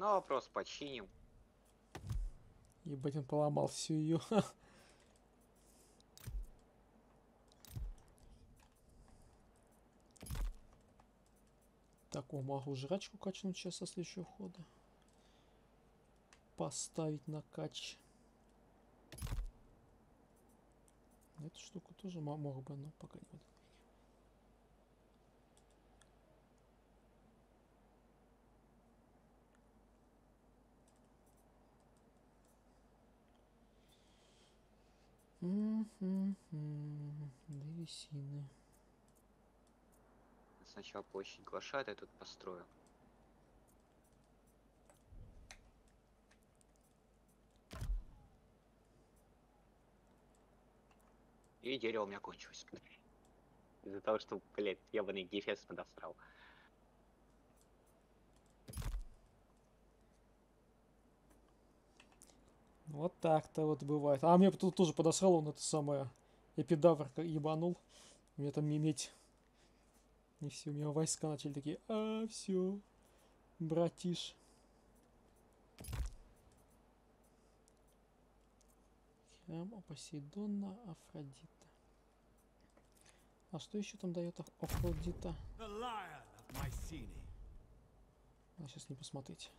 Говно вопрос, починим. Ебать, он поломал всю ее. Так, о, могу жрачку качнуть сейчас со следующего хода. Поставить на кач. Эту штуку тоже мо- мог бы, но пока не буду. Древесины. Сначала площадь глашатая тут построю. И дерево у меня кончилось. Из-за того, что, блядь, ебаный дефес подосрал. Вот так-то вот бывает. А мне тут тоже подосрал он это самое. Эпидавр ебанул. Меня там иметь. Не все, у меня войска начали такие. А, все. Братиш. Храм Посейдона, Афродита. А что еще там дает Аф- Афродита? А сейчас не посмотреть.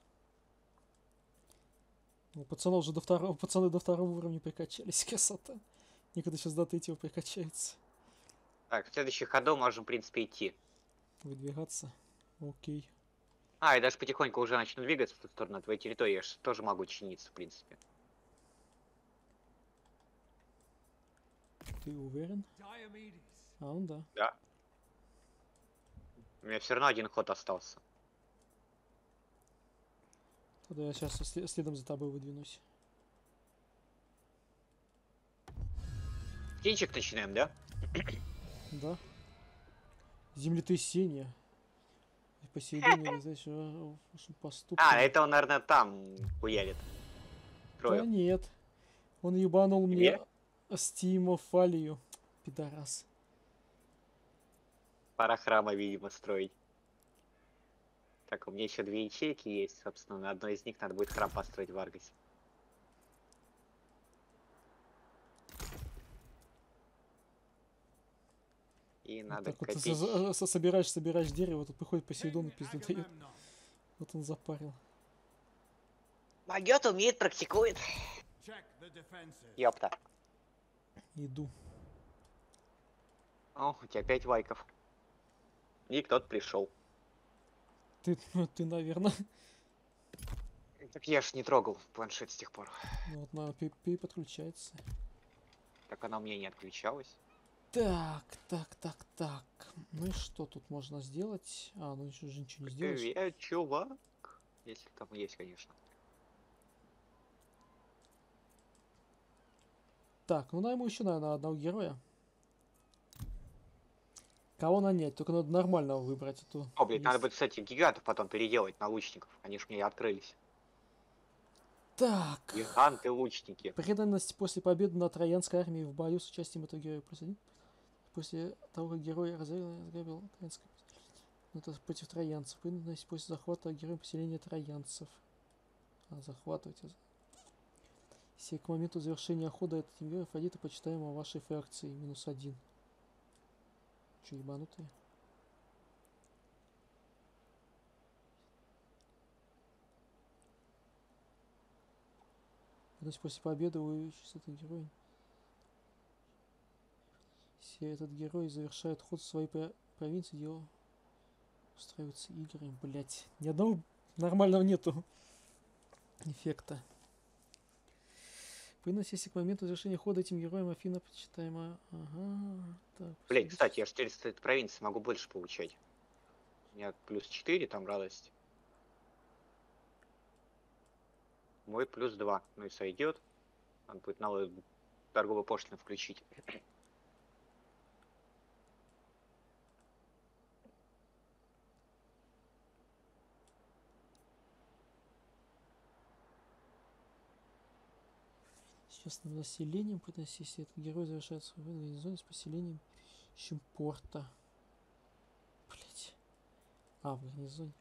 Ну, пацаны уже до второго, пацаны до второго уровня прикачались, красота. Никогда сейчас до третьего прикачается. Так, в следующий ходу можем, в принципе, идти. Выдвигаться. Окей. А, и даже потихоньку уже начну двигаться в ту сторону твоей территории. Я ж тоже могу чиниться, в принципе. Ты уверен? А, ну да. Да. У меня все равно один ход остался. Тогда я сейчас следом за тобой выдвинусь. Птичек начинаем, да? Да. Землетрясение. И Посейдон знаешь, вашим поступком. А, это он, наверное, там хуярит. Да Трою. нет. Он ебанул мне стимофалию. Пидорас. Пора храма, видимо, строить. Так, у меня еще две ячейки есть, собственно, на одной из них надо будет храм построить в Аргасе. И надо так вот ты копить. за- за- собираешь, собираешь дерево, тут приходит Посейдон и пизду дает. Вот он запарил. Могет, умеет, практикует. Ёпта. Иду. О, у тебя пять лайков. И кто-то пришел. Ты, ну, ты, наверное. Так я ж не трогал планшет с тех пор. Ну, вот на переподключается. Так она у меня не отключалась. Так, так, так, так. Ну и что тут можно сделать? А, ну еще же ничего не сделаешь. Привет, чувак. Если там есть, конечно. Так, ну найму еще, наверное, одного героя. Кого нанять? Только надо нормального выбрать. А то О, блядь, надо будет, кстати, гигантов потом переделать на лучников. Они ж мне открылись. Так. Гиганты-лучники. Преданность после победы над троянской армией в бою с участием этого героя плюс один. После того, как герой разграбил, ну, это против троянцев. Преданность после захвата героем поселения троянцев. А, захватывать. а за- Если к моменту завершения хода этим героем Афродита почитаема вашей фракции. Минус один. Че, ебанутые? Преданность после победы с этим героем. Если этот герой завершает ход в своей про- провинции, дело устраиваются игры, блять. Ни одного нормального нету эффекта. Вынос, если к моменту завершения хода этим героем Афина почитаема. Ага. Так, Блин, кстати, я же 400 провинций могу больше получать. У меня плюс 4, там радость. Мой плюс 2. Ну и сойдет. Надо будет налог торговую пошлину включить. Над населением если этот герой завершает свою войну в зоне с поселением Щемпорта. Блять. А, в гарнизоне.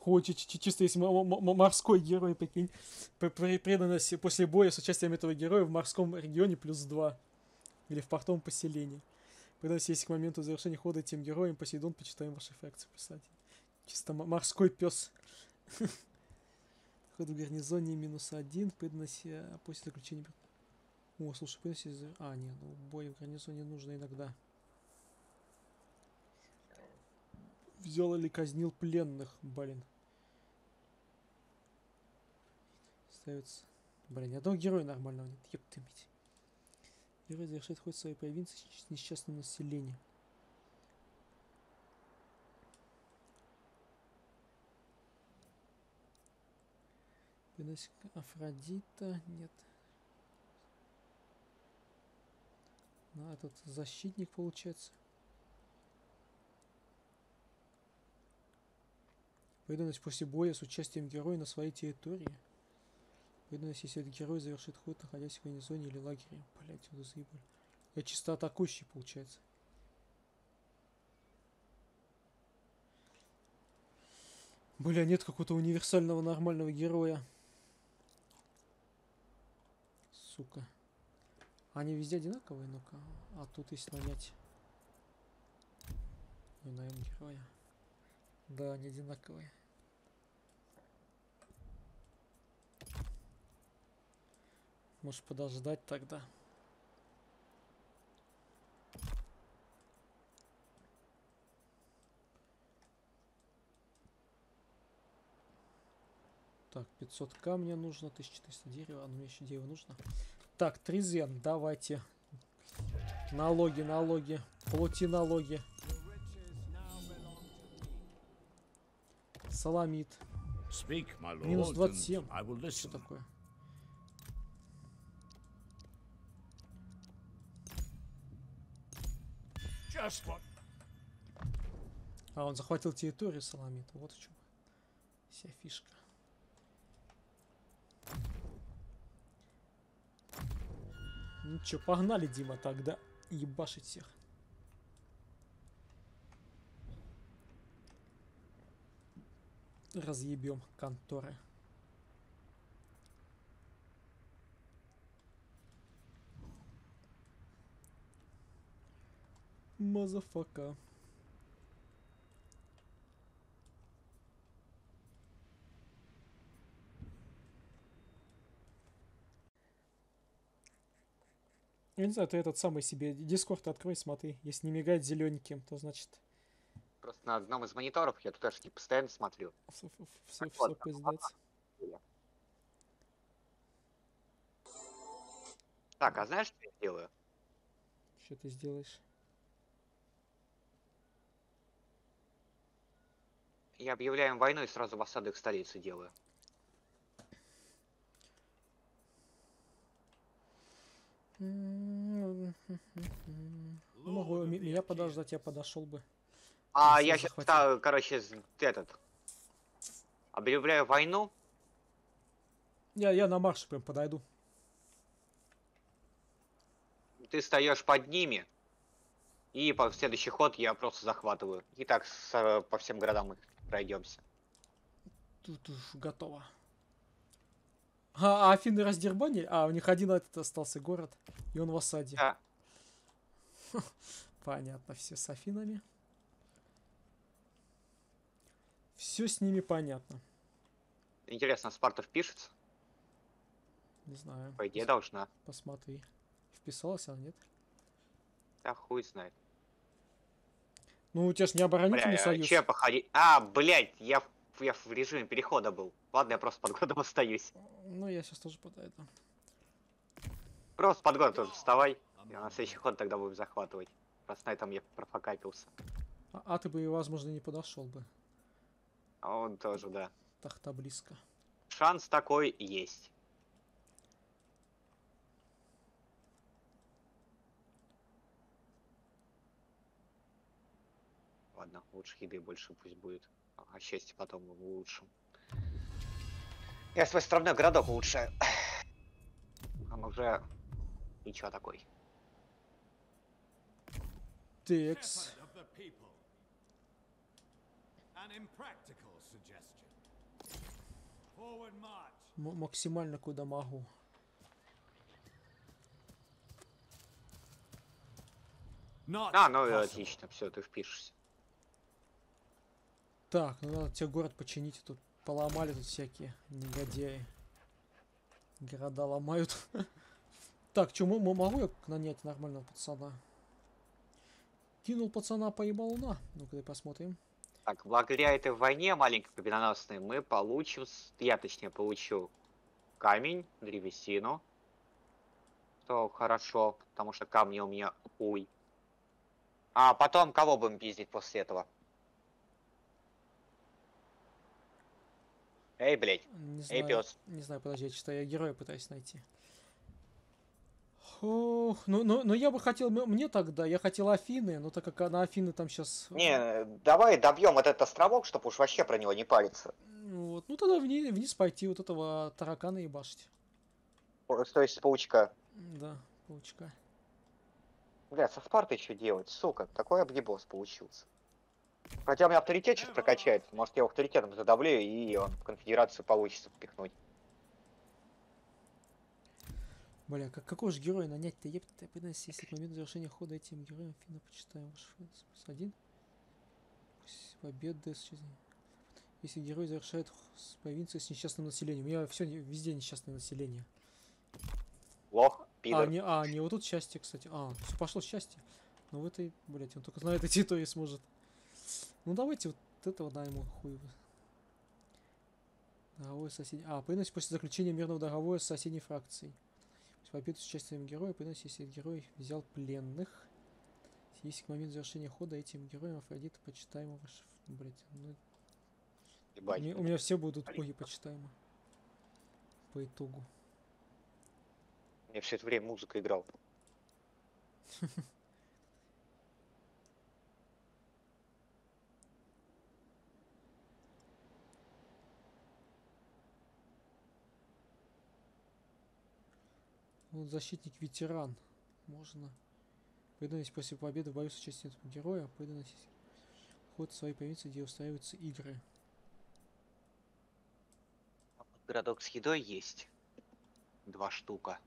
О, чи- чи- чисто есть морской герой, прикинь. Преданность после боя с участием этого героя в морском регионе плюс 2. Или в портовом поселении. Преданность есть к моменту завершения хода этим героем. Посейдон, почитаем ваши фракции, представьте. Чисто морской пес. Ход в гарнизоне минус один. Преданность э, после заключения... О, слушай, преданность... из- А, нет, ну бой в гарнизоне нужно иногда. Взял или казнил пленных, блин. Ставится. Блин, ни одного героя нормального нет. Ёпты мить. Герой завершает ход своей провинции с несчастным населением. Приносит Афродита. Нет. Ну, этот защитник получается. Преданность после боя с участием героя на своей территории. Преданность, если этот герой завершит ход, находясь в гарнизоне или лагере. Блять, он заебали. Я чисто атакующий, получается. Бля, нет какого-то универсального нормального героя. Сука. Они везде одинаковые, ну-ка. А тут есть нанять. Ну, наверное, героя. Да, они одинаковые. Можешь подождать тогда. Так, 500 камня нужно, 1400 дерева, а ну мне еще дерево нужно. Так, трезен, давайте. Налоги, налоги, плати налоги. Саламит. Минус and 27. I will Что такое? А, он захватил территорию Саламит. Вот в чем вся фишка. Ну чё, погнали, Дима, тогда ебашить всех. Разъебем конторы. Motherfucker. Я не знаю, ты этот самый себе Discord открой, смотри. Если не мигает зелененьким, то значит Просто на одном из мониторов я тут аж не постоянно смотрю. все, все, Так вот, пиздец. Так, а знаешь, что я делаю? Что ты сделаешь? Я объявляю им войну и сразу в осаду их столицы делаю. М, Ну, могу Lord of м- the меня подождать, я подошел бы. А я сейчас, захватил. короче, этот... Объявляю войну. Я, я на марш прям подойду. Ты встаешь под ними. И по следующий ход я просто захватываю. И так с, э, по всем городам мы пройдемся. Тут уж готово. А, а Афины раздербанили? А, у них один этот остался город, и он в осаде. Да. Понятно, все с Афинами. Все с ними понятно. Интересно, Спарта впишется? Не знаю. По идее, пос- должна. Посмотри. Вписалась она, нет? Да хуй знает. Ну, у тебя ж не оборонительный Бля, союз. че походи... А, блядь, я, я в режиме перехода был. Ладно, я просто под городом остаюсь. Ну, я сейчас тоже подойду. Просто под город тоже вставай. И на следующий ход тогда будем захватывать. Просто на этом я профокапился. А, а ты бы, возможно, не подошел бы. А он тоже, да. Так-то близко. Шанс такой есть. Ладно, лучше еды больше пусть будет. А счастье потом улучшим. Я свой островной городок улучшаю. Он уже ничего такой. Текс. Максимально куда могу. А, ну и отлично, все, ты впишешься. Так, ну надо тебе город починить. Тут поломали тут всякие негодяи. Города ломают. Так, что, могу я нанять нормального пацана? Кинул пацана, поебал на. Ну-ка, посмотрим. Так, благодаря этой войне маленькой победоносной мы получим, я точнее получу камень, древесину. Что хорошо, потому что камни у меня хуй. А потом кого будем пиздить после этого? Эй, блядь, Не эй, знаю, пес. не знаю, подожди, я читаю, я героя пытаюсь найти. Ох, ну, ну, ну я бы хотел, мне тогда, я хотел Афины, но так как на Афины там сейчас... Не, давай добьем этот островок, чтобы уж вообще про него не париться. Вот, ну тогда вниз, вниз пойти, вот этого таракана ебашить. О, То есть паучка. Да, паучка. Бля, со Спартой что делать, сука, такой объебос получился. Хотя у меня авторитет сейчас прокачается, может я его авторитетом задавлю и он в конфедерацию получится впихнуть. Бля, как, какого же героя нанять-то, епта, приносить, если к моменту завершения хода этим героем Афина почитаем ваш фэнс. Плюс один. Победы с жизнью. Если герой завершает с провинции с несчастным населением. У меня все везде несчастное население. Лох, А пидор. не, а, не, вот тут счастье, кстати. А, все пошло счастье. Но в этой, блять, он только на этой территории сможет. Ну давайте вот этого найму хуй. вы. Договор с соседней. А, приносит после заключения мирного договора с соседней фракцией. Победу с участием героя приносит, если герой взял пленных. Если к моменту завершения хода этим героем Афродита почитаемого ваш... Блять, ну, Ебать. у меня- у меня все будут боги почитаемы. По итогу. Мне все это время музыка играла. Вот защитник ветеран. Можно. Выданность после победы в бою с участием этого героя. Выданность ход в своей провинции, где устраиваются игры. Городок с едой есть. Два штука.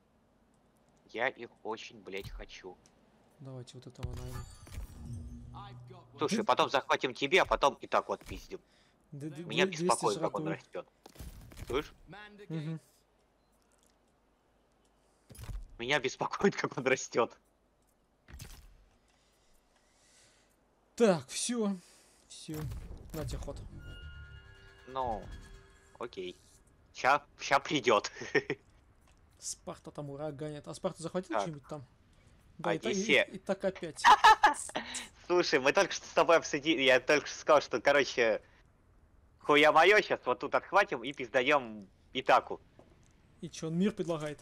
Я их очень, блять, хочу. Давайте вот этого what Слушай, потом захватим тебе, а потом и так вот пиздим. Д- д- Меня две- 200 беспокоит, как он растет. Слышь? Gates. Меня беспокоит, как он растет. Так, все. Все. На тебе ход. Ну, окей. Ща, ща придет. Спарта там ураганит. А Спарта захватил что-нибудь там? Да, и, та- и- Одиссея. и так опять. Слушай, мы только что с тобой обсудили, я только что сказал, что, короче, хуя мое, сейчас вот тут отхватим и пиздаем Итаку. И что, он мир предлагает?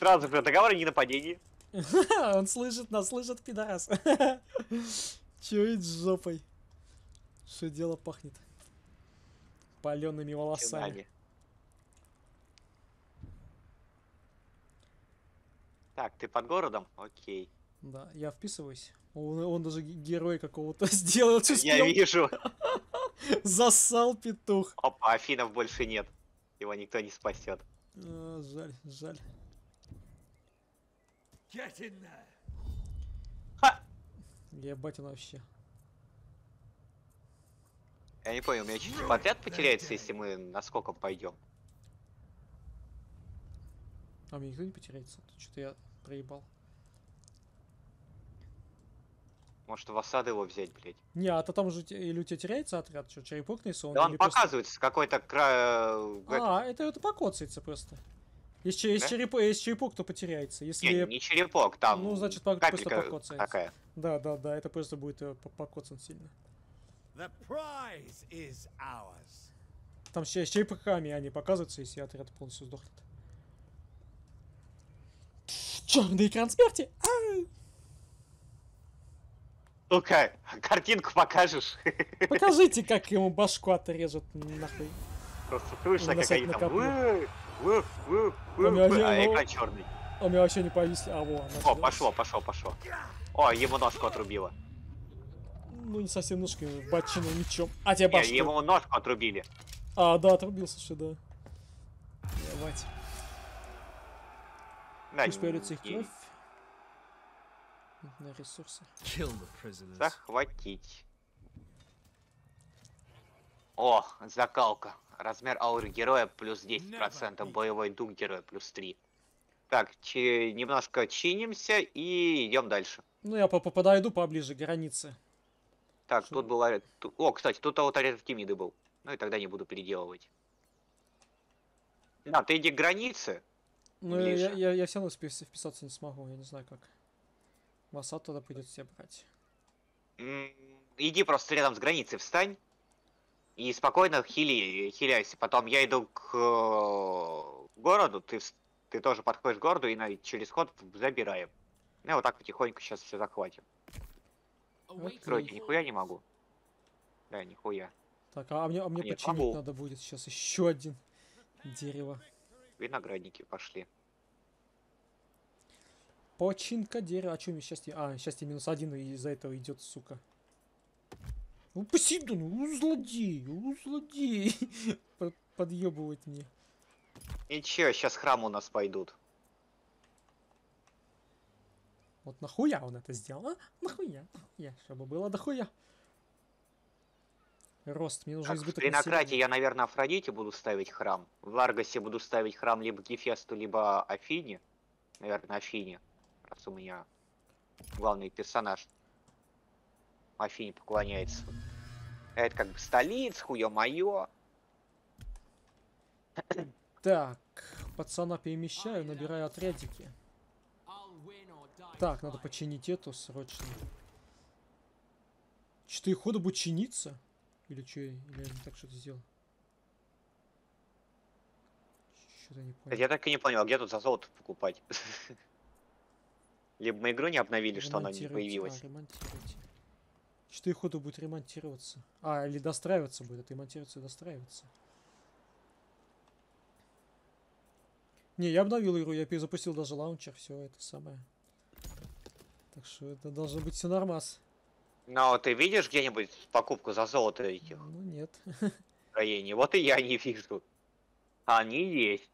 Сразу же договор о ненападении. Он слышит нас, слышит, пидорас. Чует жопой. Что дело пахнет? Палеными волосами. Так, ты под городом? Окей. Да, я вписываюсь. Он, он даже ге- героя какого-то сделал, что Я успел. вижу. Засал петух. Опа, Афинов больше нет. Его никто не спасет. А, жаль, жаль. In there. Ебать он вообще. Я не понял, у меня чуть подряд потеряется, если мы насколько пойдем. А мне никто не потеряется. Что-то я проебал. Может в осаду его взять, блядь. Не, а то там уже те- или у тебя теряется отряд, что, черепок нарисован? Да он просто- показывается с какой-то край... А, это, это покоцается просто. Если, че- если, Да? черепок, если черепок, то потеряется. Если... Не, не черепок, там Ну, значит, по- просто покоцается. такая. Да, да, да, это просто будет э, по- покоцан сильно. The prize is ours. Там с, черепахами они показываются, если отряд полностью сдохнет. Черный экран смерти! Ну-ка, картинку покажешь. Покажите, как ему башку отрежут нахуй. Просто слышно, как они там... копье. «Вы, вы, вы, вы, У меня вы», А экран черный. А у меня вообще не повисли. А, во, О, пошло, пошло, пошло. О, ему ножку отрубило. Ну, не совсем ножкой, бачиной мечом. А тебе Не, башку. ему ножку отрубили. А, да, отрубился, что да. Давайте. Да, Пусть появится их кровь. На ресурсы. Захватить. О, закалка. Размер ауры героя плюс 10%, боевой дух героя плюс 3. Так, чи- немножко чинимся и идем дальше. Ну, я по- по- подойду поближе к границе. Так, Что? тут была... О, кстати, тут вот Артемиды был. Ну и тогда не буду переделывать. Да, ты иди к границе. Ну, я, Ближе. я, я все равно вписаться не смогу, я не знаю как. Вас оттуда придется себе брать. М, Иди просто рядом с границей встань. И спокойно хили, хиляйся. Потом я иду к э, городу, ты, ты тоже подходишь к городу и на, через ход забираем. Ну, вот так потихоньку сейчас все захватим. Строить нихуя не могу. Да, нихуя. Так, а мне, а мне Нет, починить могу. надо будет сейчас еще один дерево. Виноградники пошли. Починка дерева. А что мне счастье? А, счастье минус один, и из-за этого идет, сука. Ну, Посейдон, ну, злодей, ну, злодей. Под- Подъебывать мне. Ничего, сейчас храмы у нас пойдут. Вот нахуя он это сделал, а? Нахуя? Нахуя? Чтобы было дохуя. Рост, мне нужно в избыток Тринократии населения. я, наверное, Афродите буду ставить храм. В Ларгасе буду ставить храм либо Гефесту, либо Афине. Наверное, Афине. Раз у меня главный персонаж Афине поклоняется. Это как бы столица, хуё моё. Так, пацана перемещаю, набираю отрядики. Так, надо починить эту срочно. Четыре хода будет чиниться? Или что, или я не так что-то сделал? Что-то не понял. Я так и не понял, а где тут за золото покупать? Либо мы игру не обновили, что она не появилась. А, ремонтируйте. Четыре хода будет ремонтироваться. А, или достраиваться будет. Ремонтироваться и достраиваться. Не, я обновил игру, я перезапустил даже лаунчер, все это самое. Так что это должно быть все нормас. Но ты видишь где-нибудь покупку за золото этих Ну нет. строений? Вот и я не вижу. Они есть.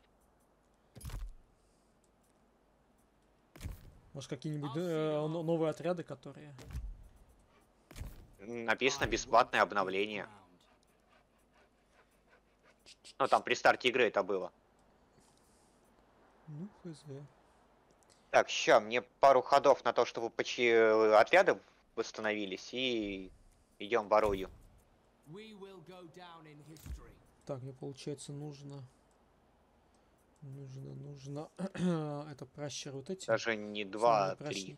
Может какие-нибудь э, но- новые отряды, которые... Написано бесплатное обновление. Ну там при старте игры это было. Ну, хз. Так, ща, мне пару ходов на то, чтобы почти э, отряды восстановились, и идем в Орую. Так, мне получается нужно... Нужно, нужно... это пращеры вот эти. Даже не два, а три.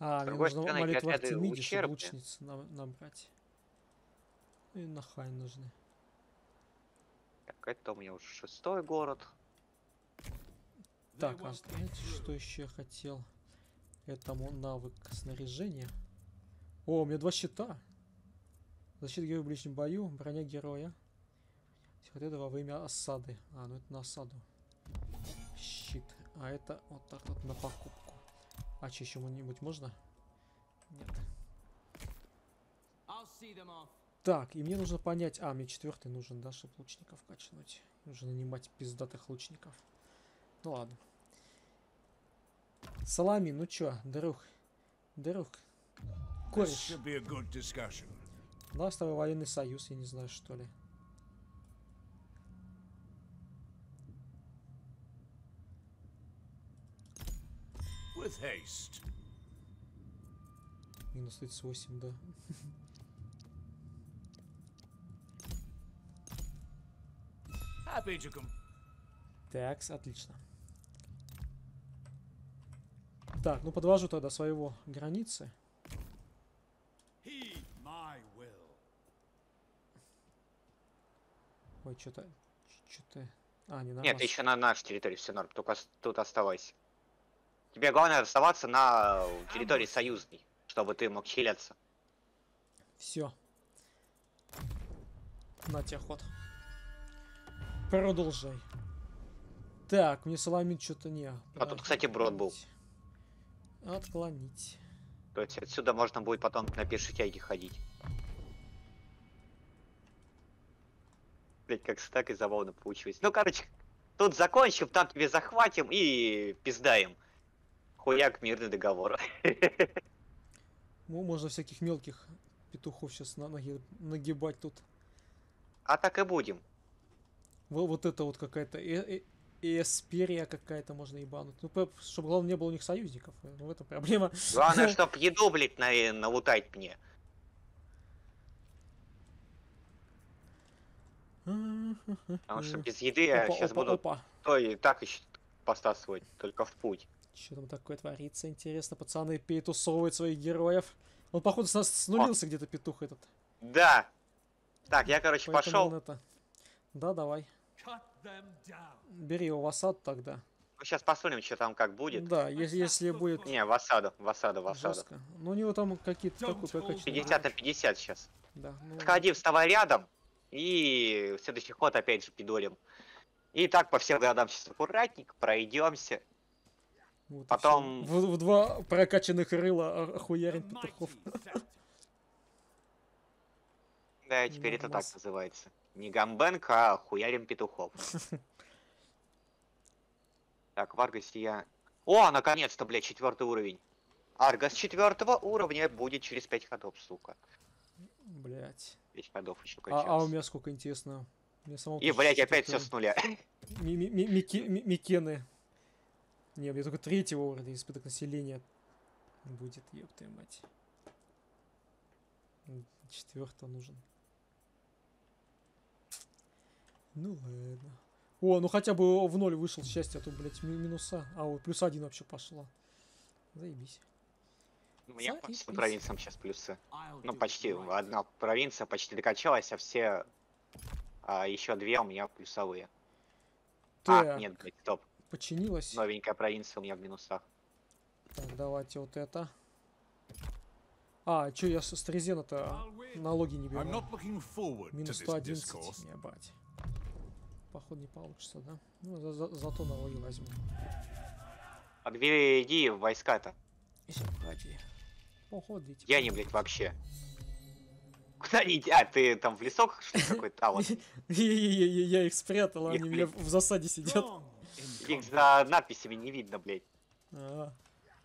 А, мне нужно молитву Артемиде, чтобы лучниц нам- набрать. И нахай нужны. Так, это у меня уже шестой город. Так, а знаете, что еще я хотел? Это мо- навык снаряжения. О, у меня два щита. Защита героя в ближнем бою, броня героя. Всех отрядов во время осады. А, ну это на осаду. Щит. А это вот так вот на покупку. А че еще нибудь можно? Нет. Так, и мне нужно понять... А, мне четвертый нужен, да, чтобы лучников качнуть. Нужно нанимать пиздатых лучников. Ну ладно. Салами, ну чё, друг? Друг. Кореш. У нас с тобой военный союз, я не знаю, что ли. With haste. Минус 38, да. Happy to come. Так, отлично. Так, ну подвожу тогда своего границы. Heed my will. Ой, что-то... Что-то... А, не на Нет, вас. ты еще на нашей территории, все норм, только тут оставайся. Тебе главное оставаться на э, территории союзной, чтобы ты мог хиляться. Все. На тебе ход. Продолжай. Так, мне саламин что-то не. А тут, кстати, брод был. Отклонить. То есть отсюда можно будет потом на пешей тяге ходить. Блять, как так и забавно получилось. Ну, короче, тут закончим, там тебе захватим и пиздаем. Хуяк, мирный договор. Мо- Можно всяких мелких петухов сейчас на ноги нагибать тут. А так и будем. Во- Вот это вот какая-то э- э- эсперия какая-то можно ебануть. Ну, чтобы главное не было у них союзников. э, В этом проблема. Главное, чтоб еду, блядь, на, налутать мне. Потому что без еды я Опа, сейчас опа, буду опа. то и так еще постасывать, только в путь. Что там такое творится? Интересно, пацаны перетусовывают своих героев. Он, походу, с нас снулился где-то петух этот. Да. Так, я, короче, Поэтому пошел. это... Да, давай. Бери его в осаду тогда. Ну, сейчас посмотрим, что там как будет. Да, если, если будет Не, в осаду, в осаду, в осаду. жестко. Ну, у него там какие-то такой hold прокачанный. 50 на 50 сейчас. Да, ну, Подходи, вставай рядом. И в следующий ход опять же пидорим. И так по всем городам сейчас аккуратненько пройдемся. Вот всё. потом- В, в два прокачанных рыла а- охуярим петухов. Да, теперь это так называется. Не гамбенг, а хуярим петухов. Так, в Аргасе я... О, наконец-то, блядь, четвертый уровень. Аргас четвертого уровня будет через 5 ходов, сука. Блять. 5 ходов еще А, а у меня сколько интересно. Самого И, блядь, почти опять все с нуля. Ми- ми- ми- мики- ми- Микены. Не, мне только третьего уровня испыток населения будет, ёб твою мать. Четвертого нужен. Ну ладно. О, ну хотя бы в ноль вышел счастье, а то, блядь, ми- минуса. А, вот плюс один вообще пошло. Заебись. У меня по всем провинциям сейчас плюсы. Ну, почти. Одна провинция почти докачалась, а все... А еще две у меня плюсовые. А, Так, нет, блядь, стоп. Починилась. Новенькая провинция у меня в минусах. Так, давайте вот это. А, чё я с, Трезена-то налоги не беру? Минус this 111, discourse. ебать. Походу не получится, да? Ну, за- за- зато налоги возьму. А где иди в войска-то? Погоди. Походите. Я не, блядь, вообще. Куда иди? А, ты там в лесок, что ли, какой-то? А, вот. Я их спрятал, а они меня в засаде сидят. Их за надписями не видно, блядь. А.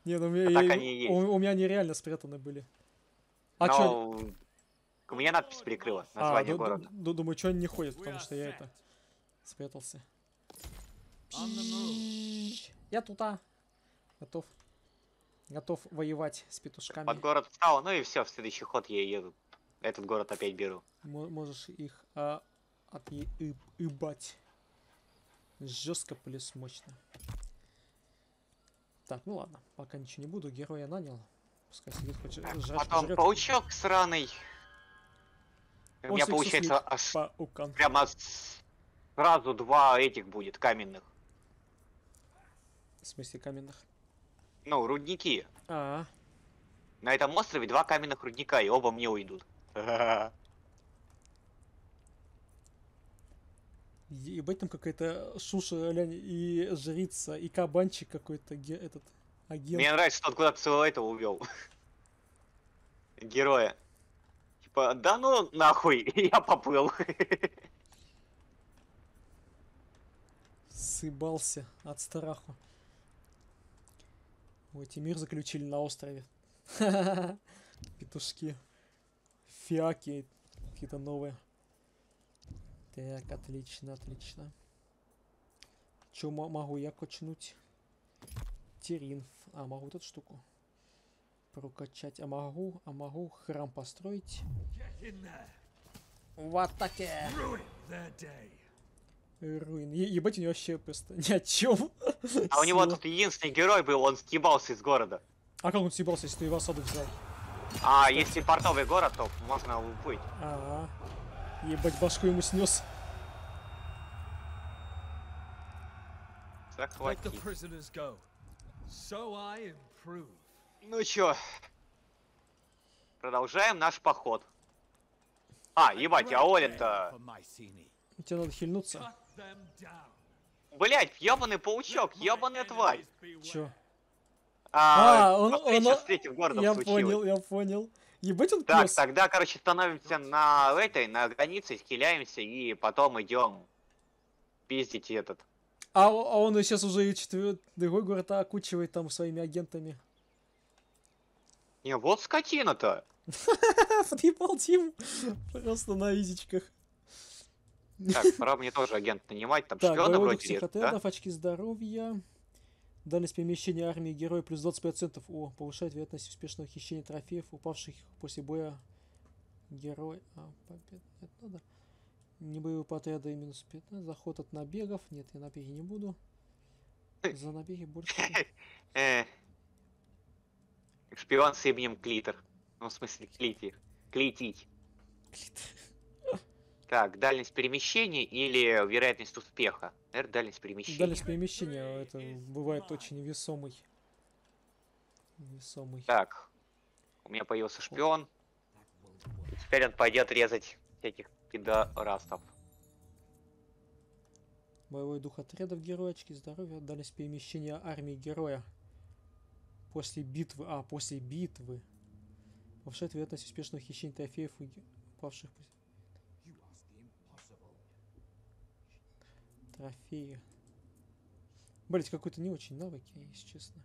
Не, ну у меня, А так я- они и есть. у, у меня они реально спрятаны были. А чё? Но у меня надпись прикрыла, А, название ду- города. ду- думаю, что они не ходят, потому что я это спрятался. Я тут, а. Готов. Готов воевать с петушками. Под город встал, ну и все, в следующий ход я еду. Этот город опять беру. Мо- можешь их а, отъебать. Жестко плюс мощно. Так, ну ладно, пока ничего не буду, героя нанял. Пускай сидит хоть Так, жрать Потом жрет. паучок сраный. У меня получается аж паукан. прямо сразу два этих будет каменных. В смысле каменных. Ну, рудники. А, На этом острове два каменных рудника, и оба мне уйдут. ебать там какая-то шуша, глянь, и жрица, и кабанчик какой-то, ге- этот, агент. Мне нравится, что он куда-то своего этого увел. Героя. Типа, да ну нахуй, я поплыл. Сыбался от страху. Ой, эти мир заключили на острове. Петушки. Фиаки какие-то новые. Так, отлично, отлично. Мо- могу я качнуть? Теринф. А, могу вот эту штуку прокачать. А могу, а могу храм построить. Get in there. В атаке! Ruin their day. Руин. Е- ебать, у него вообще просто ни о чем. А у него тут единственный герой был, он съебался из города. А как он съебался, если ты его осаду взял? А если портовый город, то можно уплыть. А, ебать, башку ему снес. Improve. Ну чё, продолжаем наш поход. А, ебать, а Оля-то... Тебе надо хильнуться. Блять, ёбаный паучок, ёбаная тварь. Чё? А, он- встреча он- с третьим городом Я случилась. понял, я понял. Ебать он Так, пес. тогда, короче, становимся на этой, на границе, скиляемся и потом идем пиздить этот. А, а он сейчас уже и четвертый другой город окучивает там своими агентами. Не, вот скотина-то. Подъебал Тим. Просто на изичках. Так, пора мне тоже агент нанимать, там Так, шпиона вроде всех да? очки здоровья. Дальность перемещения армии героя плюс 25%. О, повышает вероятность успешного хищения трофеев, упавших после боя герой. А, побед. Это надо. Небоевые отряды минус 15. Заход от набегов. Нет, я набеги не буду. За набеги больше. Э, Шпион с именем Клитер. Ну, в смысле, клити. Клетить. Так, дальность перемещения или вероятность успеха? Наверное, дальность перемещения. Дальность перемещения это бывает очень весомый. Весомый. Так, у меня появился шпион. И теперь он пойдет резать всяких пидорастов. Боевой дух отрядов героя, очки здоровья, дальность перемещения армии героя. После битвы. А, после битвы. Повышает вероятность успешного хищения трофеев ге- упавших пос- трофеи. Блять, какой-то не очень навыки, если честно.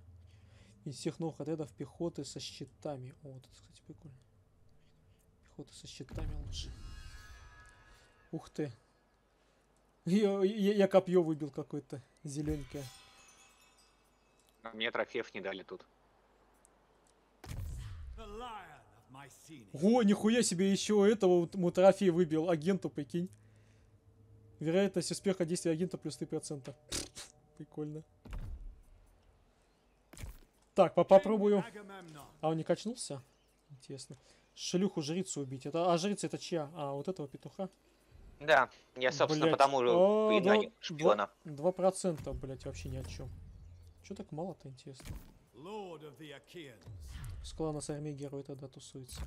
Из всех новых отрядов пехоты со щитами. О, вот это, кстати, прикольно. Пехота со щитами лучше. Ух ты. Я, я, я копье выбил какое-то зелененькое. А Мне трофеев не дали тут. О, нихуя себе еще этого вот трофей выбил. Агенту, прикинь. Вероятность успеха действия агента плюс 3%. Прикольно. Так, по попробую. А он не качнулся? Интересно. Шлюху жрицу убить. Это, а жрица это чья? А, вот этого петуха. Да, я, собственно, Блядь. потому же А, да, нанял шпиона. Два процента, блять, вообще ни о чем. Че так мало-то, интересно? Achaeans. С клана с армией герой тогда тусуется.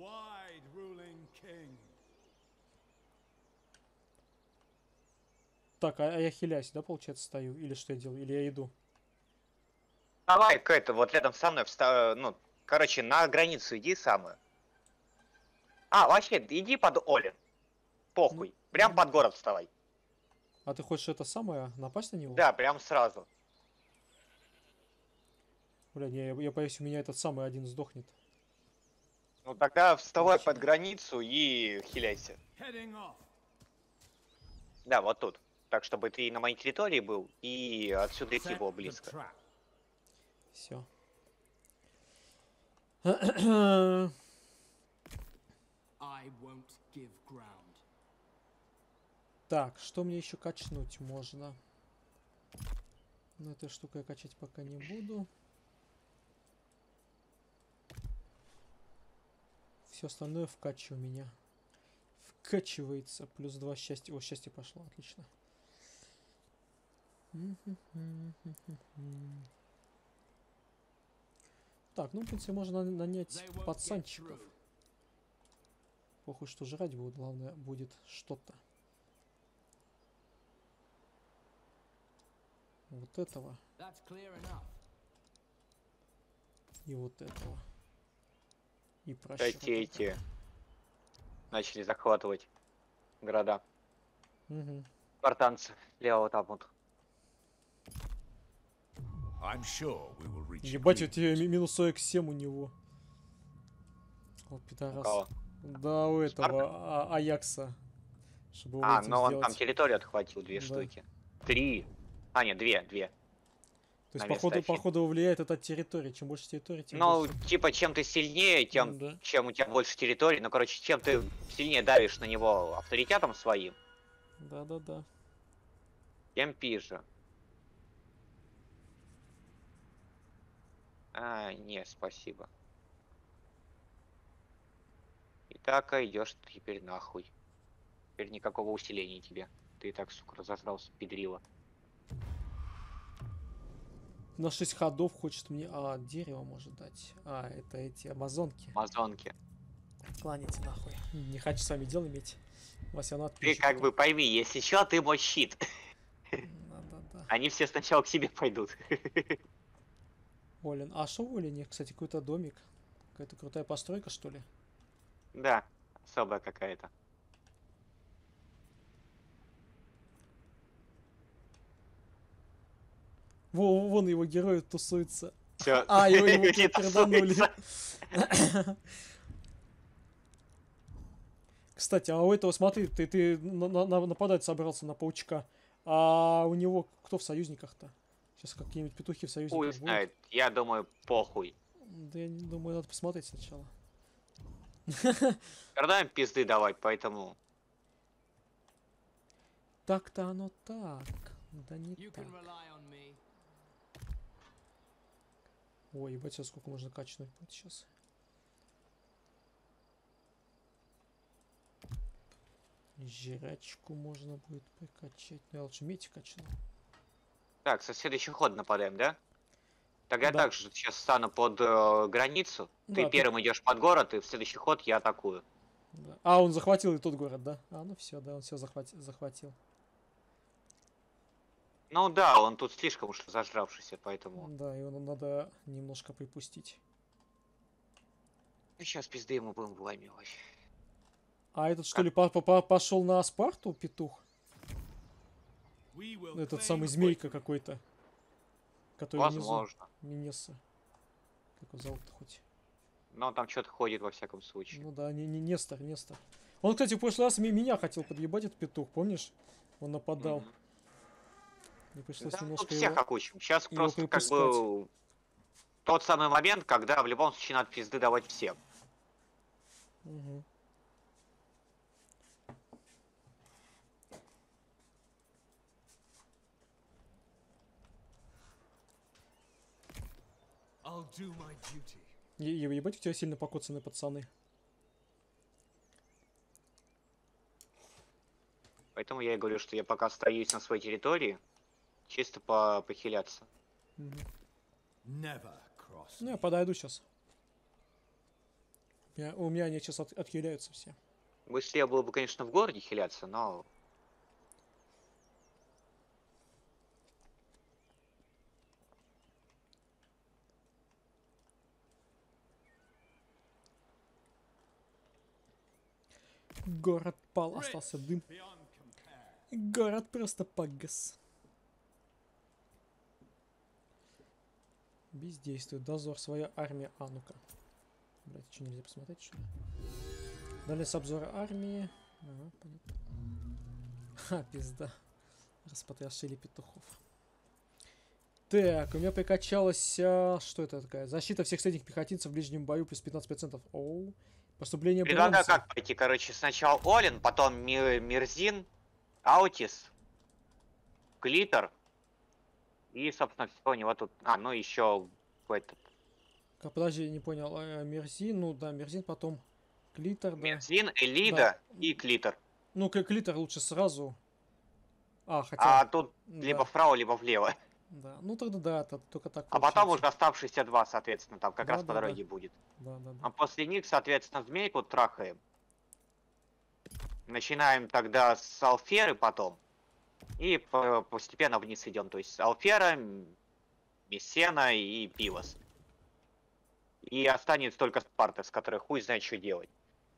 Wide ruling king. Так, а, а я хилясь, да, получается, стою? Или что я делаю? Или я иду? Давай, к это, вот рядом со мной вста... Ну, короче, на границу иди самую. А, вообще, иди под Олин. Похуй. Прям под город вставай. А ты хочешь это самое, напасть на него? Да, прям сразу. Бля, не, я, я боюсь, у меня этот самый один сдохнет. Ну тогда вставай под границу и хиляйся. Да, вот тут. Так, чтобы ты и на моей территории был, и отсюда идти было близко. Все. Так, что мне еще качнуть можно? Ну, этой штукой я качать пока не буду. Все остальное вкачу у меня. Вкачивается. Плюс два счастья. О, счастье пошло. Отлично. Так, ну, в принципе, можно на- нанять пацанчиков. Похуй, что жрать будут, главное, будет что-то. Вот этого и вот этого. И прощу. Эти, эти начали захватывать города. Угу. Спартанцы. Лево там вот. Sure Ебать, у тебя ми- минус 47 у него. О, пидорас. Кого? Да, у этого Спарта? а- Аякса. Чтобы А, но он там территорию отхватил, две Да. штуки. Три. А, нет, две, две. То есть, походу, походу, влияет это от территории. Чем больше территории, тем Ну, больше. типа, чем ты сильнее, тем, Да. чем у тебя больше территории. Ну, короче, чем ты сильнее давишь на него авторитетом своим, Да-да-да. тем пизже. А, не, спасибо. И так а идешь теперь нахуй. Теперь никакого усиления тебе. Ты и так, сука, разосрался, педрила. На 6 ходов хочет мне... А, дерево может дать. А, это эти амазонки. Амазонки. Кланяйте нахуй. Не хочу с вами дело иметь. Вася, на Ты отписчик. как бы пойми, если что, ты мой щит. Да-да-да. Они все сначала к себе пойдут. Олин. А что в Олине, кстати, какой-то домик? Какая-то крутая постройка, что ли? Да, особая какая-то. Во, вон его герои тусуются. Всё. А, его, его Не перданули. тусуется. Кстати, а у этого, смотри, ты, ты на- на- на- нападать собрался на паучка. А у него кто в союзниках-то? Сейчас какие-нибудь петухи в союзниках Хуй будут? знает. Я думаю, похуй. Да я не думаю, надо посмотреть сначала. Когда им пизды давать, поэтому... Так-то оно так. Да не так. Ой, ебать, сейчас сколько можно качнуть будет сейчас. Жрачку можно будет прокачать. Ну, я лучше метик качну. Так, со следующий ход нападаем, да? Тогда Да. так же сейчас стану под э, границу. Ты Да, ты- первым идешь под город, и в следующий ход я атакую. Да. А, он захватил и тот город, да? А, ну все, да, он все захватил. захватил. Ну да, он тут слишком уж зажравшийся, поэтому... Да, его нам надо немножко припустить. Сейчас пизды ему будем выломивать. А этот что ли по- по- пошел на Спарту, петух? Will Этот самый змейка какой-то. Который. Возможно. Минеса. Как его зовут хоть? Но он там что-то ходит во всяком случае. Ну да, не, не Нестор, Нестор. Он, кстати, в прошлый раз меня хотел подъебать, этот петух, помнишь? Он нападал. Мгм. Мне пришлось Да, немножко всех его... окучим. Сейчас его просто как бы тот самый момент, когда в любом случае надо пизды давать всем. Мгм. I'll do my duty. Е- е- ебать, у тебя сильно покоцаны пацаны. Поэтому я и говорю, что я пока остаюсь на своей территории, чисто по похиляться. Ну, я подойду сейчас. У меня, у меня они сейчас от- отхиляются все. Быстрее было бы, конечно, в городе хиляться, но Город пал, остался дым. Город просто погас. Бездействует. Дозор, своя армия. А, ну-ка. Блять, что нельзя посмотреть, что ли? Дальность обзора армии. Ага, понятно. Ха, пизда. Распотрошили петухов. Так, у меня прикачалась... а, что это такая? Защита всех средних пехотинцев в ближнем бою плюс 15%. Оу. Поступление предлагаю бронзы. как пойти, короче, сначала Олин, потом Ми- Мирзин, Аутис, Клитор и, собственно, все у него тут... А, ну еще этот... Ка- Подожди, не понял. Э, Мерзин, ну да, Мерзин, потом Клитор, да. Мирзин, Элида Да. и Клитор. Ну, кли- Клитор лучше сразу. А, хотя... А тут да, либо вправо, либо влево. Да, ну тогда да, это только так А потом получается. уже оставшиеся два, соответственно, там как Да, раз по да, да. дороге будет. Да, да, да. А после них, соответственно, змейку трахаем. Начинаем тогда с Алферы потом. И по- постепенно вниз идем. То есть Алфера, Мессена и Пивас. И останется только Спарта, с которой хуй знает, что делать.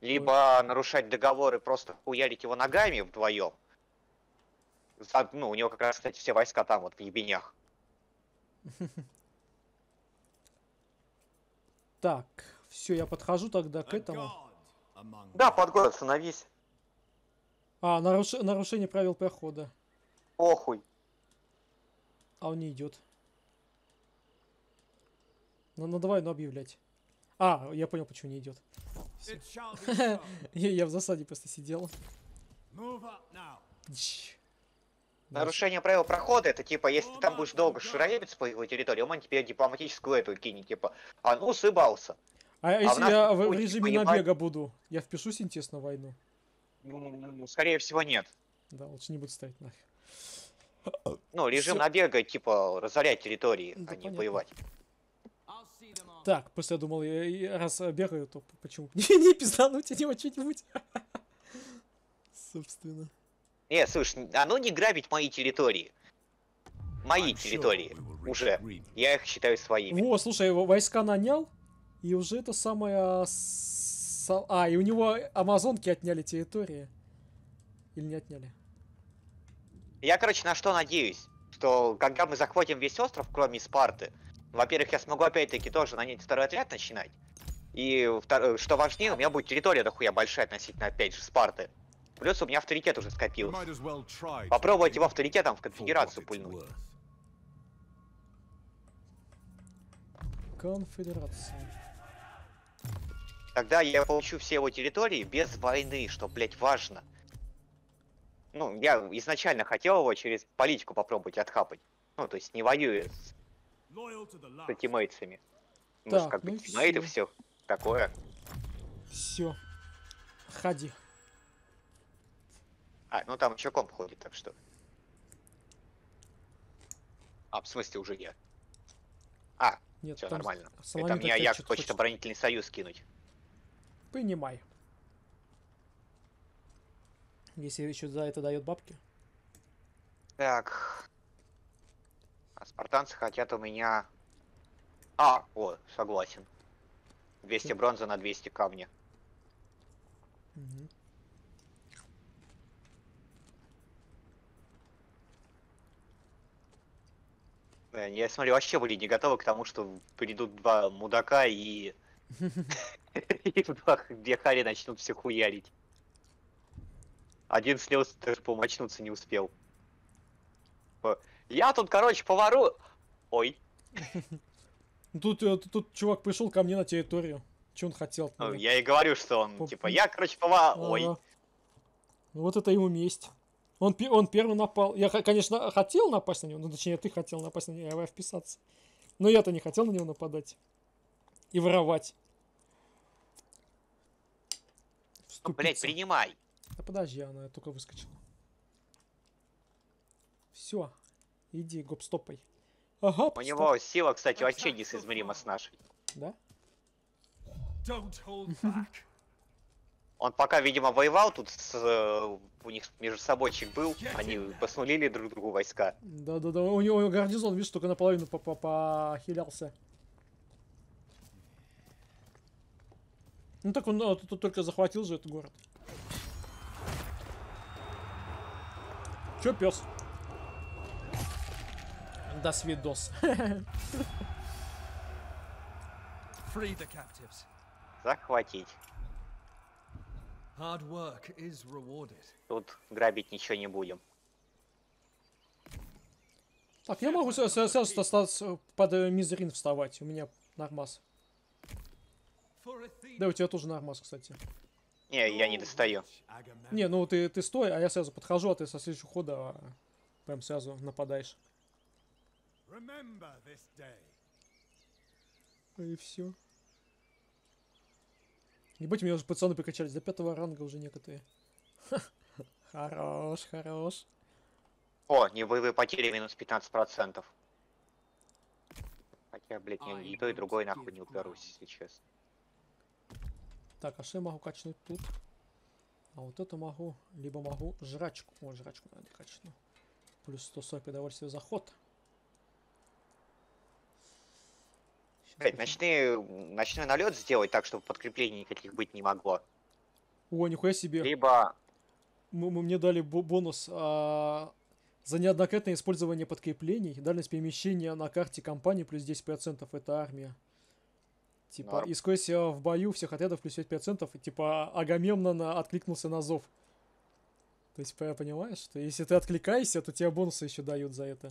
Либо нарушать договор и просто хуярить его ногами вдвоем. За- ну, у него как раз, кстати, все войска там, вот в ебенях. Так, все, я подхожу тогда к этому. Да, под город становись. А, наруш- нарушение правил прохода. Похуй. А он не идет. Ну, ну давай, ну объявлять. А, я понял, почему не идет. Я, в засаде просто сидел. Нарушение правил прохода, это типа, если ты там будешь долго шароебиться по его территории, он тебе дипломатическую эту кинет, типа, а ну сыбался. А, если нас я в, в режиме поебать. набега буду, я впишусь интересно в войну? Ну, скорее всего, нет. Да, лучше не буду ставить нахер. Ну, режим Всё. набега, типа, разорять территории, Да, а не понятно. воевать. Them off. Так, просто я думал, я, я раз бегаю, то почему? Не, не пиздануть него что-нибудь. Собственно. Не, слушай, а ну не грабить мои территории. Мои I'm территории. Уже. Я их считаю своими. Во, слушай, его войска нанял, и уже это самое... А, и у него амазонки отняли территории. Или не отняли? Я, короче, на что надеюсь? Что когда мы захватим весь остров, кроме Спарты, во-первых, я смогу опять-таки тоже нанять второй отряд начинать. И втор- что важнее, у меня будет территория дохуя большая относительно, опять же, Спарты. Плюс у меня авторитет уже to Попробовать его авторитетом в конфедерацию пульнуть. Конфедерация. Тогда я получу все его территории без войны, что, блять, важно. Ну, я изначально хотел его через политику попробовать отхапать. Ну, то есть не воюя с с тиммейтсами. Ну, Так, как бы ну тиммейты, всё. все такое. Все. Ходи. А, ну там еще комп ходит, так что. А, в смысле уже я. А, Нет, все там нормально. Это мне Як хочет оборонительный союз кинуть. Понимай. Если еще за это дает бабки. Так. А спартанцы хотят у меня... А, о, согласен. 200 Чё? бронзы на 200 камня. Э, Я смотрю, вообще были не готовы к тому, что придут два мудака и... и два- две хари начнут все хуярить. Один слез даже помочнуться не успел. Я тут, короче, повору... Ой, Ну, Тут, э, тут, тут чувак пришел ко мне на территорию. Че он хотел? от ну, я и говорю, что он, Поп- типа, я, короче, пова... Ой, Ага. Ну, Вот это ему месть. Он, он первый напал. Я, конечно, хотел напасть на него, ну, точнее, ты хотел напасть на него, а вписаться. Но я-то не хотел на него нападать. И воровать. ну, блять, Вступиться. принимай. Да подожди, она только выскочила. Все. Иди, гоп-стопай. Ага, У стоп. него сила, кстати, вообще несоизмерима с нашей. Да? Don't hold back. Он пока, видимо, воевал тут с... э, У них между собойчик был, они поснулили друг другу войска. Да-да-да, у него гарнизон, видишь, только наполовину по- по- похилялся. Ну так он а, тут только захватил же этот город. Чё, пес? До свидос. Захватить. Hard work is rewarded. Тут грабить ничего не будем. Так, я могу сразу остаться под э, мизерин вставать. У меня нормас. Да, у тебя тоже нормас, кстати. Не, я не достаю. Не, ну ты, ты стой, а я сразу подхожу, а ты со следующего хода а, прям сразу нападаешь. И все. Ебать, меня уже пацаны прикачались. До пятого ранга уже некоторые. Хорош, хорош. О, не боевые потери минус 15%. Хотя, блядь, я и то, и другое нахуй не уперусь, если честно. Так, а что я могу качнуть тут? А вот это могу. Либо могу жрачку. О, жрачку надо качну. Плюс 140 удовольствия за ход. Посмотрим. ночные, ночной налет сделать так, чтобы подкреплений никаких быть не могло. О, нихуя себе. Либо... М- м- Мне дали бо- бонус а, за неоднократное использование подкреплений. Дальность перемещения на карте компании плюс 10%. Это армия. Типа, Норм. и сквозь в бою всех отрядов плюс 5%. И, типа, Агамемнон а, откликнулся на зов. То есть, по- понимаешь, что если ты откликаешься, то тебе бонусы еще дают за это.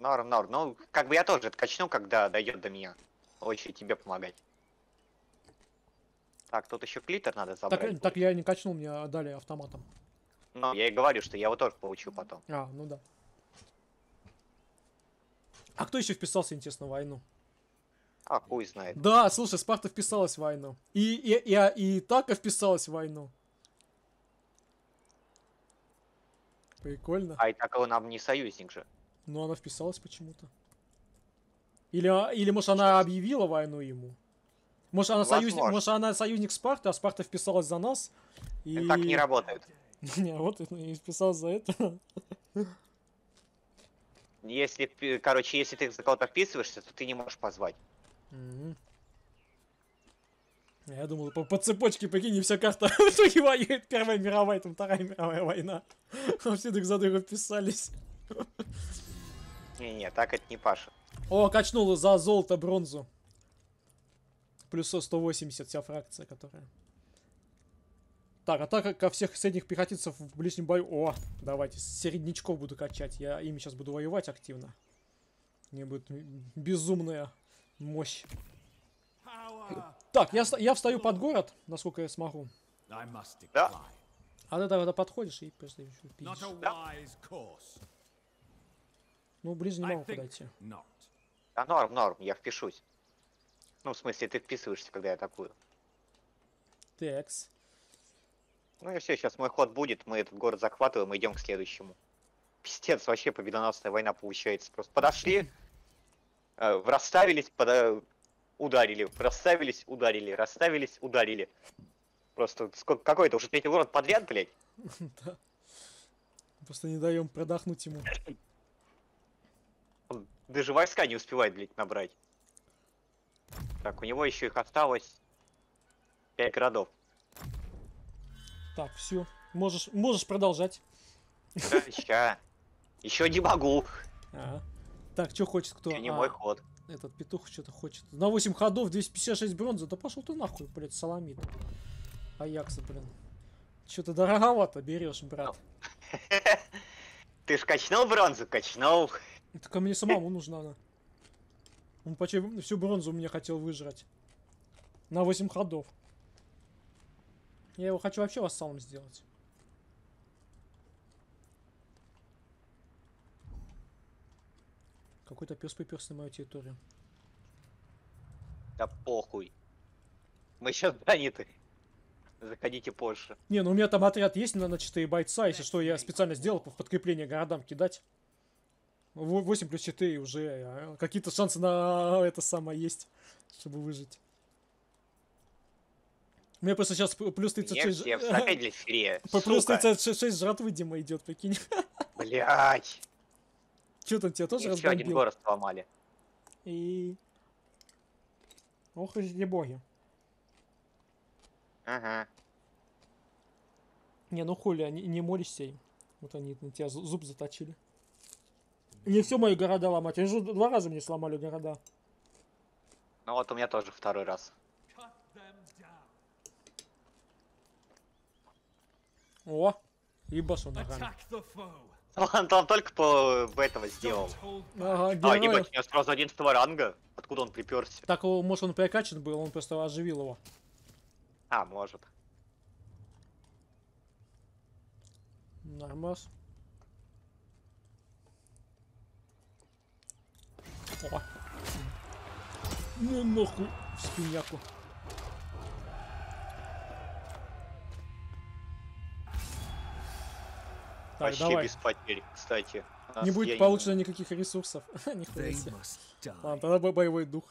Норм, норм. Ну, как бы я тоже это качну, когда дойдет до меня. Очередь тебе помогать. Так, тут еще клитер надо забрать. Так, будет. так я не качнул, мне дали автоматом. Ну, я и говорю, что я его тоже получу потом. А, ну да. А кто еще вписался, интересно, в войну? А, хуй знает. Да, слушай, Спарта вписалась в войну. И, и, и, а- и Така вписалась в войну. Прикольно. А и так он нам не союзник же. Но она вписалась почему-то. Или, а- или может она объявила войну ему? Может она, союзник, может она союзник Спарты, а Спарта вписалась за нас? И... Так не работает. Не, вот и списал за это. Если, короче, если ты за кого-то вписываешься, то ты не можешь позвать. Мгм. Я думал, по, по цепочке, прикинь, и вся карта в итоге воюет. Первая мировая, там вторая мировая война. А все друг за друга вписались. Не-не, так это не Паша. О, качнула за золото бронзу. Плюс 180 вся фракция, которая. Так, атака ко всех средних пехотинцев в ближнем бою. О, давайте, середнячков буду качать. Я ими сейчас буду воевать активно. Мне будет безумная мощь. Так, я, я встаю под город, насколько я смогу. Да. А ты тогда подходишь и просто пиздишь. Да. Ну, ближе не могу подойти. Да норм, норм, я впишусь. Ну, в смысле, ты вписываешься, когда я атакую. Текс. Ну и все, сейчас мой ход будет, мы этот город захватываем и идем к следующему. Пиздец, вообще победоносная война получается. Просто подошли, расставились, пода- ударили, расставились, ударили, расставились, ударили. Просто сколько, какой-то уже третий город подряд, блядь. Да. Просто не даем продохнуть ему. Он даже войска не успевает, блядь, набрать. Так, у него еще их осталось пять городов. Так, все. Можешь, можешь продолжать. Ща. Еще не могу. Ага. Так, что хочет кто? Это не А, мой ход. Этот петух что-то хочет. На 8 ходов 256 бронзы. Да пошел ты нахуй, блядь, саламит. Аякса, блин. Что-то дороговато берешь, брат. Ты ж качнул бронзу, качнул. Так а мне самому нужна она. Он почти всю бронзу у меня хотел выжрать. На 8 ходов. Я его хочу вообще вассалом сделать. Какой-то пес приперся на мою территорию. Да похуй. Мы сейчас заняты. Заходите позже. Не, ну у меня там отряд есть на, на 4 бойца, если что, я специально сделал в подкрепление городам кидать. Во- 8 плюс 4 уже а, какие-то шансы на это самое есть, чтобы выжить. У меня просто сейчас плюс Нет, 36... Зевс, опять для Ферия. По- Плюс Сука. 36 жратвы, Дима, идет, прикинь. Блять. Че там тебя тоже Еще один разбомбил? город сломали. И... Ох, эти боги. Ага. Не, ну хули, не, не молишься им. Вот они на тебя зу- зуб заточили. Не все мои города ломать. Они же два раза мне сломали города. Ну вот у меня тоже второй раз. О, ебашу ногами. Он там только по этого сделал. Ага, А, героев. ебать, у него сразу 11 ранга. Откуда он приперся? Так, может он прокачан был, он просто оживил его. А, может. Нормас. О. Ну нахуй в спиняку. Так, Вообще давай. без потерь, кстати. Нас Не будет получено никаких ресурсов. Ладно, тогда бо- боевой дух.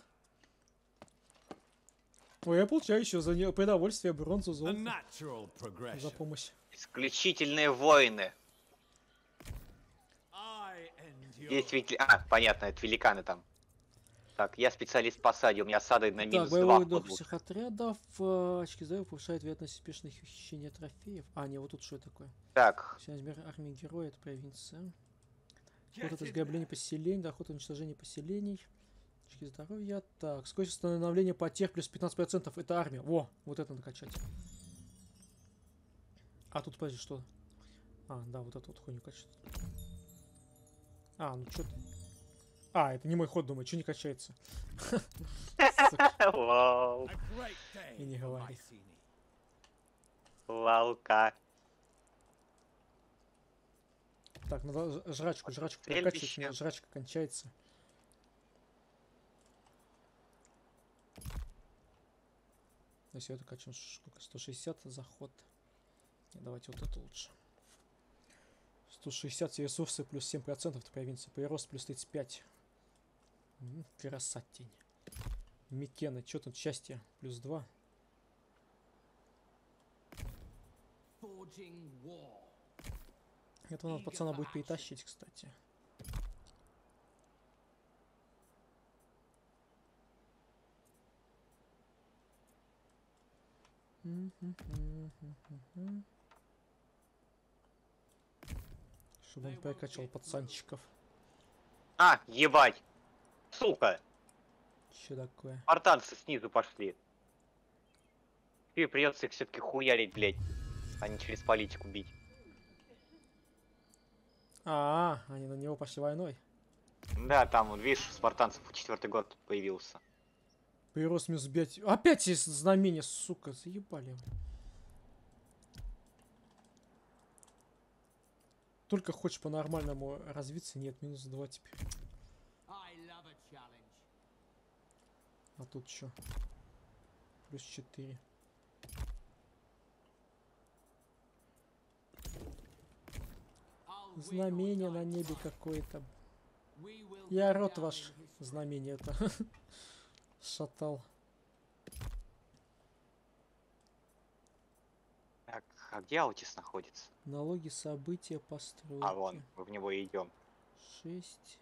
Ой, я получаю еще за нее продовольствие, бронзу, золото за помощь. Исключительные end Есть ведь... А, понятно, это великаны там. Так, я специалист по саде, у меня сады на Так, минус 2 боевой дух всех отрядов. э, Очки здоровья повышает вероятность успешных хищения трофеев. А, не, вот тут что такое? Так, Все размер армии героя, это провинция. Вот это in разграбление поселений, доход и уничтожение поселений. Очки здоровья. Так, скорость восстановления потерь плюс 15%. Это армия. Во, вот это накачать. А тут, подожди, что? А, да, вот эту вот хуйню качать. А, ну что ты? А, это не мой ход, думаю, что не качается. Day И не говори. Ваука. Так, надо жрачку, жрачку прокачивать, у меня жрачка кончается. Если это качаем, сколько? 160 заход. Не, давайте вот это лучше. 160 все ресурсы плюс 7% это провинция. Прирост плюс 35. Красотень. Микена, что тут счастье? Плюс 2. Forging war. Этого надо пацана будет перетащить, кстати. Чтобы он прокачал пацанчиков. А, ебать. Сука, Че такое? спартанцы снизу пошли. И придется их все-таки хуярить, блядь, а не через политику бить. А, они на него пошли войной. Да, там, вот, видишь, у спартанцев четвертый год появился. Прирост минус 5. Опять есть знамение, сука, заебали. Только хочешь по-нормальному развиться, нет, минус 2 теперь. А тут что? Плюс 4. I'll win or Знамение на небе какое-то. Я рот ваш знамение это шатал. Так, а где Аутис находится? Налоги, события, постройки. А, вон, мы в него идем. 6.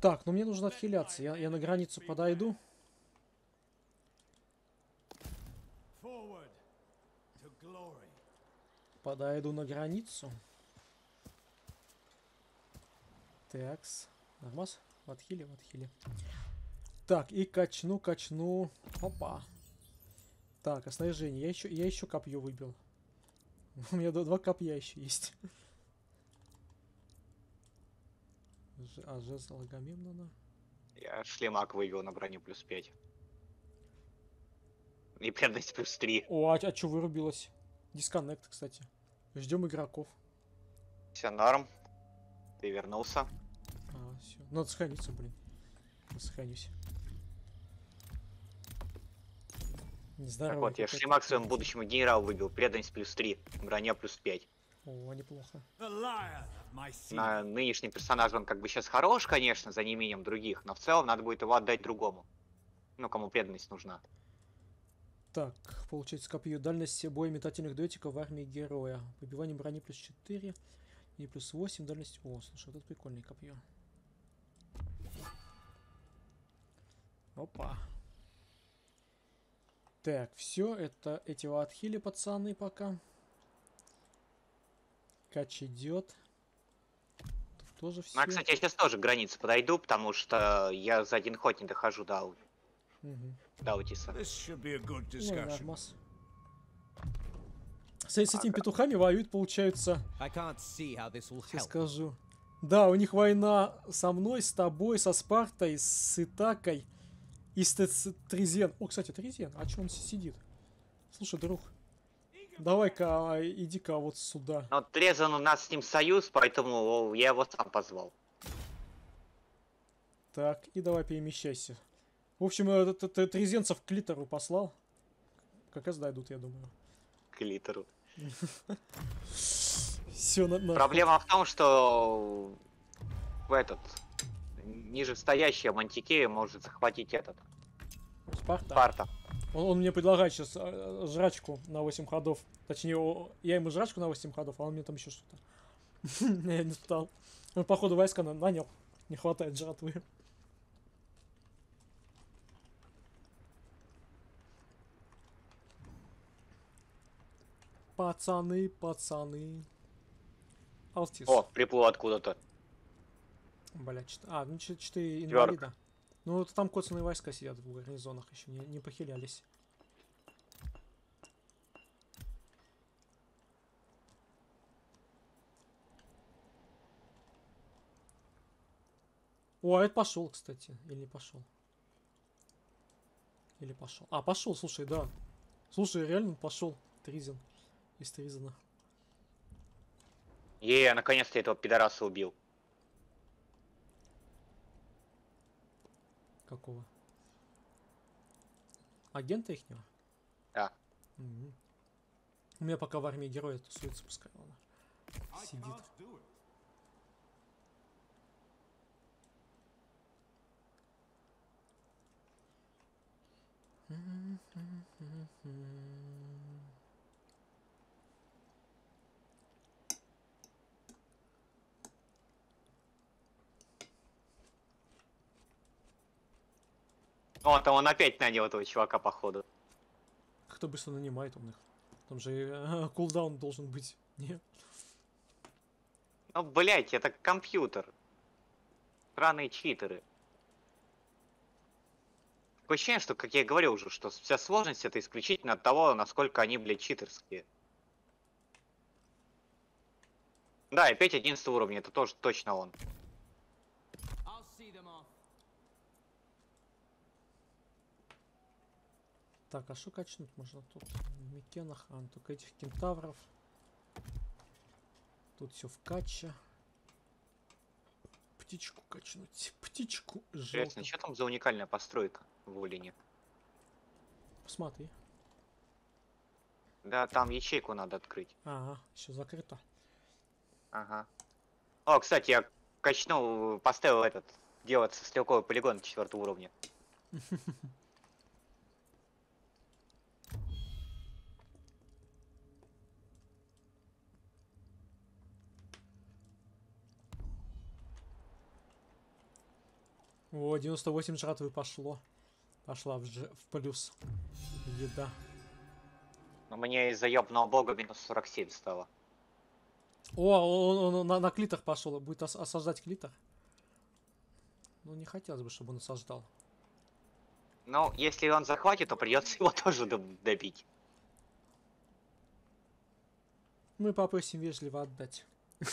Так, ну мне нужно отхиляться. Я, я на границу подойду. Подойду на границу. Такс. Нормас? В отхиле, в отхиле. Так, и качну, качну. Опа. Так, а снаряжение. Я еще, я еще копье выбил. У меня два копья еще есть. Ж- А жезл Агамемнона? Я шлемак вывел на броню плюс 5. И преданность плюс 3. О, а, а что вырубилось? Дисконнект, кстати. Ждем игроков. Все норм. Ты вернулся. А, все. Надо сохраниться, блин. Я Сохранюсь. Не Так вот, я шлемак своему будущему генералу выбил. Преданность плюс 3. Броня плюс 5. О, неплохо. На нынешний персонаж он как бы сейчас хорош, конечно, за неимением других, но в целом надо будет его отдать другому. Ну, кому преданность нужна. Так, получается копье. Дальность боя метательных дуэтиков в армии героя. Побивание брони плюс 4 и плюс 8. Дальность... О, слушай, вот это прикольное копье. Опа. Так, все, это эти отхили пацаны пока. Кач идет. Тут тоже все. Ну, а, кстати, я сейчас тоже к границе подойду, потому что я за один ход не дохожу до, Ау- до Аутиса. Ну, нормас. С, с этими петухами воюют, получается, help. скажу. Да, у них война со мной, с тобой, со Спартой, с Итакой и с Трезен. О, кстати, Трезен, а че он си- сидит? Слушай, друг, давай-ка а, иди-ка вот сюда. Но Трезан у нас с ним союз, поэтому я его сам позвал. Так, и давай перемещайся. В общем, э, т- т- Трезенцев к Литеру послал. Как раз дойдут, я думаю. К литеру. Все, на- Проблема в том, что в этот нижестоящая Мантикея может захватить этот Спарта. Спарта. Он, он мне предлагает сейчас жрачку на 8 ходов. Точнее, я ему жрачку на 8 ходов, а он мне там еще что-то. Я не спитал. Он, походу, войска на- нанял. Не хватает жратвы. Пацаны, пацаны. Алтис. О, приплыл откуда-то. Бля, чет- А, ну 4 Четвёрка. инвалида. Ну вот там коцаные войска сидят в гарнизонах еще, не, не похилялись. О, а это пошел, кстати. Или не пошел? Или пошел? А, пошел, слушай, да. Слушай, реально пошел. Тризен. Из Тризена. Е, наконец-то этого пидораса убил. Какого? Агента ихнего? Да. Угу. У меня пока в армии героя тусуется, пускай он сидит. Mm-hmm. О, там он опять нанял этого чувака, походу. Кто быстро нанимает умных? Там же э, кулдаун должен быть. Не? Ну, блять, это компьютер. Странные читеры. Такое ощущение, что, как я и говорил уже, что вся сложность это исключительно от того, насколько они, блядь, читерские. Да, и опять 11 уровня, это тоже точно он. Так, а что качнуть можно тут? Микенах, а, только этих кентавров. Тут все в каче. Птичку качнуть. Птичку жалко. Интересно, что там за уникальная постройка в Улине? Посмотри. Да, там ячейку надо открыть. Ага, еще закрыто. Ага. О, кстати, я качнул, поставил этот, делаться стрелковый полигон четвертого уровня. О, 98 жратвы пошло. Пошла в, ж- в плюс. Еда. Но мне из-за ёбного бога минус 47 стало. О, он, он на, на клитах пошел. Будет ос- осаждать клитор. Ну, не хотелось бы, чтобы он осаждал. Ну, если он захватит, то придется его тоже доб- добить. Мы попросим вежливо отдать.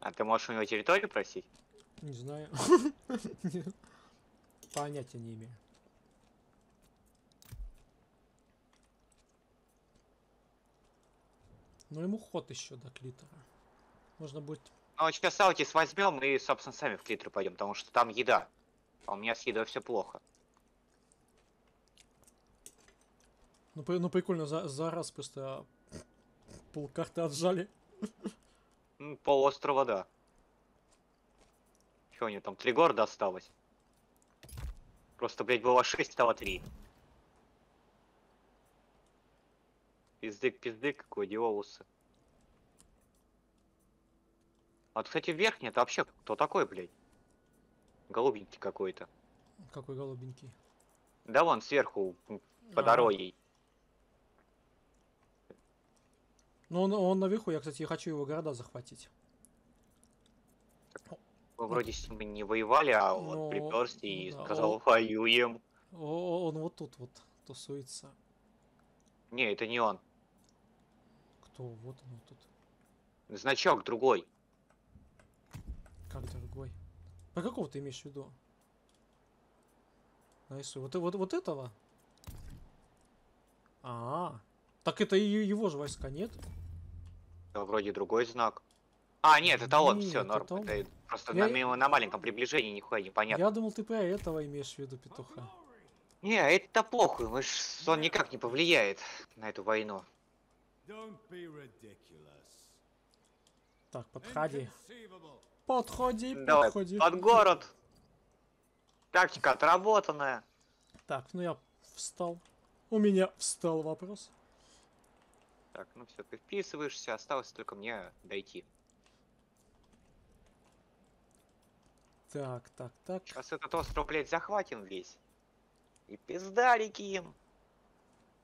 А ты можешь у него территорию просить? Не знаю. Понятия не имею. Ну ему ход еще до клитора. Можно будет... Ну, сейчас Аутис возьмем и, собственно, сами в клитер пойдем, потому что там еда. А у меня с едой все плохо. Ну, при- ну прикольно, за, за раз просто пол карты отжали. Пол острова, да. Че у него там, три города осталось? Просто, блядь, было 6, стало 3. Пиздык, пиздык, какой диолусы. А, кстати, верхний, это вообще кто такой, блядь? Голубенький какой-то. Какой голубенький. Да вон, сверху, по А. дороге. Ну он, он наверху, я, кстати, хочу его города захватить. Мы вроде с ним не воевали, а Ну, вот приперся и да, сказал, он- воюем. О, он вот тут вот тусуется. Не, это не он. Кто? Вот он вот тут. Значок другой. Как другой? А какого ты имеешь в виду? Нарисуй. Вот, вот, вот этого? А, так это и его же войска, нет? Это вроде другой знак. А, нет, это он, все, норм. это он. Это просто Я- на, на маленьком приближении нихуя непонятно. Я думал, ты про этого имеешь в виду, петуха. Не, это похуй, мы ж, он никак не повлияет на эту войну. Так, подходи. Подходи, Давай, подходи. под город. Тактика отработанная. Так, ну я встал. У меня встал вопрос. Так, ну все, ты вписываешься, осталось только мне дойти. Так, так, так. Сейчас этот остров, блядь, захватим весь. И пиздарики им.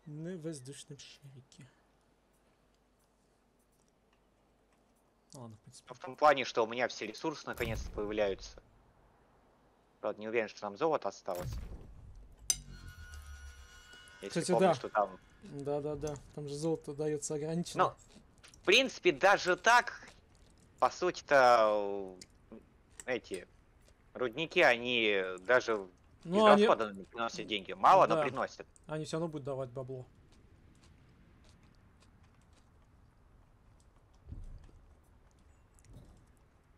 На воздушном шарике. Ладно, в принципе. В том плане, что у меня все ресурсы наконец-то появляются. Правда, не уверен, что там золото осталось. Если Кстати, помню, да. что там. Да-да-да, там же золото дается ограниченно. Ну, в принципе, даже так, по сути-то, эти рудники, они даже Ну, они, безрасходно приносят деньги. Мало, но Да. приносят. они все равно будут давать бабло.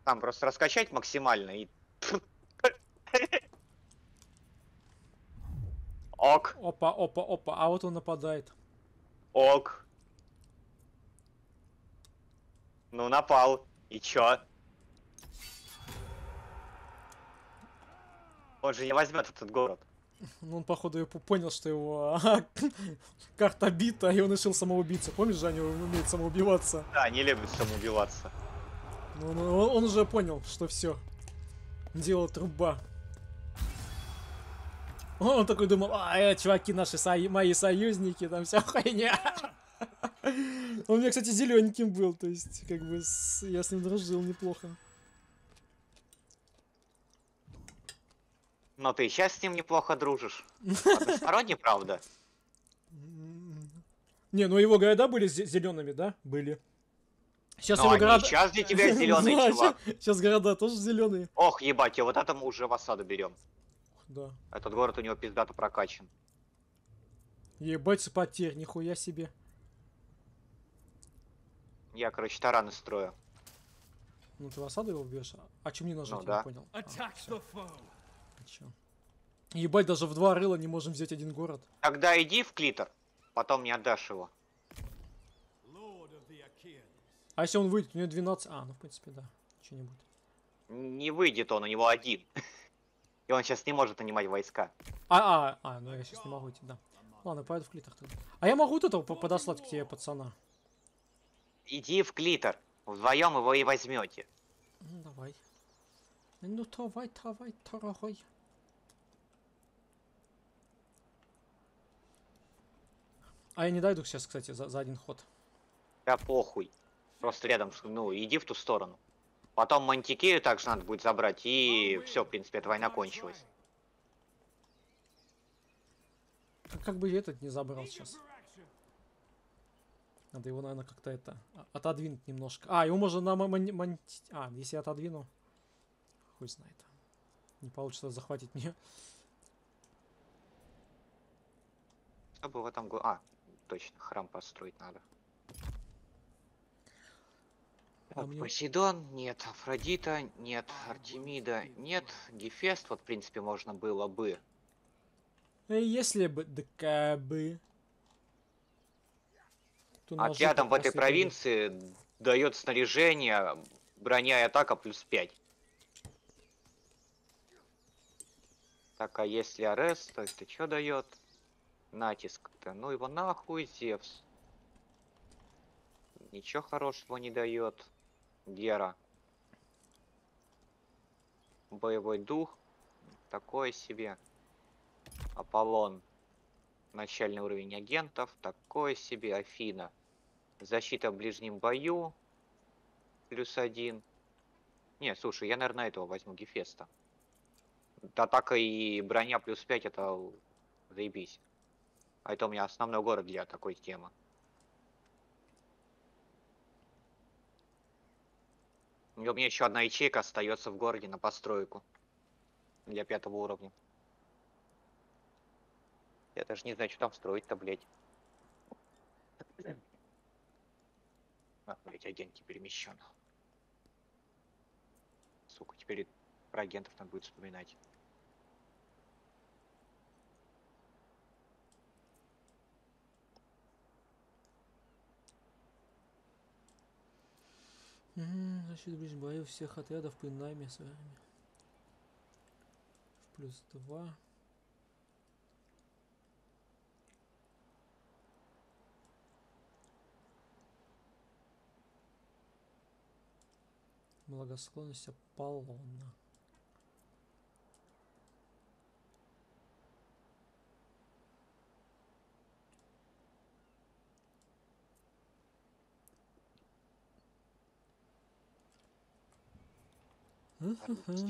Там просто раскачать максимально и... Ок, Опа, опа, опа, а вот он нападает. ок. Ну, напал. И чё? Он же не возьмет этот город. Ну, он, походу, понял, что его карта бита, и он решил самоубийца. Помнишь, Жаня умеет самоубиваться? Да, не любит самоубиваться. Ну, ну, он, он уже понял, что все. Дело труба. Он, такой думал, а, э, чуваки наши, сою- мои союзники, там вся хуйня. Он у меня, кстати, зелененьким был, то есть, как бы, с- я с ним дружил неплохо. Но ты сейчас с ним неплохо дружишь. Односторонне, правда? Не, ну его города были зелеными, да? Были. Сейчас Но его они города... сейчас для тебя зеленый, чувак. Сейчас города тоже зеленые. Ох, ебать, и вот это мы уже в осаду берем. Да. Этот город у него пиздато прокачан. Ебать, потерь, нихуя себе. Я, короче, тараны строю. Ну ты в осаду его бьешь? А чем не нажать, Ну я да. не понял. А, Чё? Ебать, даже в два рыла не можем взять один город. Тогда иди в клитор, потом не отдашь его. А если он выйдет, у него 12... А, ну в принципе, да. Ничего не будет. Не выйдет он, у него один. И он сейчас не может нанимать войска. А, а, а, ну я сейчас не могу идти, да. Ладно, пойду в клитор тогда. А я могу вот этого по- подослать к тебе, пацана? Иди в клитор. Вдвоем его и возьмете. Ну, давай. Ну, давай, давай, дорогой. А я не дойду сейчас, кстати, за, за один ход. Да похуй. Просто рядом, ну, иди в ту сторону. Потом Мантикею также надо будет забрать, и все, в принципе, эта война кончилась. А Как бы я этот не забрал сейчас. Надо его, наверное, как-то это... а, Отодвинуть немножко. А, его можно на... ма- мани- мани- А, если я отодвину... Хуй знает. Не получится захватить мне. Чтобы в этом... А, точно, храм построить надо. А Так, мне- Посейдон, нет. Афродита, нет. Артемида, нет. Гефест, вот, в принципе, можно было бы. Э, Если бы... Да как бы... То ножи Отрядом как в этой провинции дает снаряжение, броня и атака плюс 5. Так, а если Арес, то это что дает? Натиск-то. Ну его нахуй, Зевс. Ничего хорошего не дает. Гера. Боевой дух. Такое себе. Аполлон. Начальный уровень агентов. Такое себе. Афина. Защита в ближнем бою. Плюс один. Не, слушай, я, наверное, этого возьму Гефеста. Атака и броня плюс 5 это заебись. А это у меня основной город для такой темы. У меня еще одна ячейка остается в городе на постройку. Для пятого уровня. Я даже не знаю, что там строить-то, блядь. А, блядь, агент перемещен. Сука, теперь и про агентов надо будет вспоминать. Защита ближнего боя всех отрядов при найме с вами. В плюс два. Благосклонность Аполлона.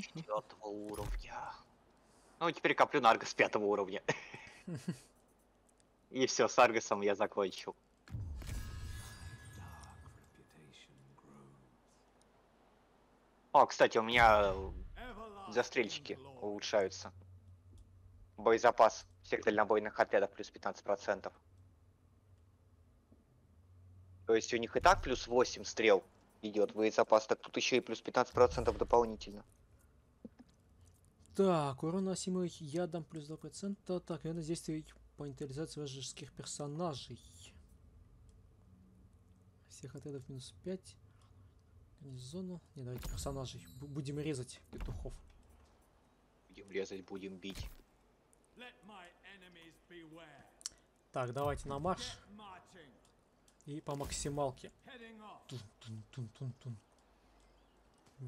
Четвертого уровня. Ну, теперь коплю на Аргос пятого уровня. И все, с Аргосом я закончил. О, кстати, у меня застрельщики улучшаются. Боезапас всех дальнобойных отрядов плюс 15%. То есть у них и так плюс 8 стрел идет боезапас, так тут еще и плюс 15% дополнительно. Так, урон наносимый ядом плюс 2%. Так, надо действовать по инициализации вражеских персонажей. Всех отрядов минус 5. Гарнизону. Не, давайте персонажей. Бу- будем резать петухов. Будем резать, будем бить. Так, давайте на марш. И по максималке. Heading off. Тун-тун-тун-тун.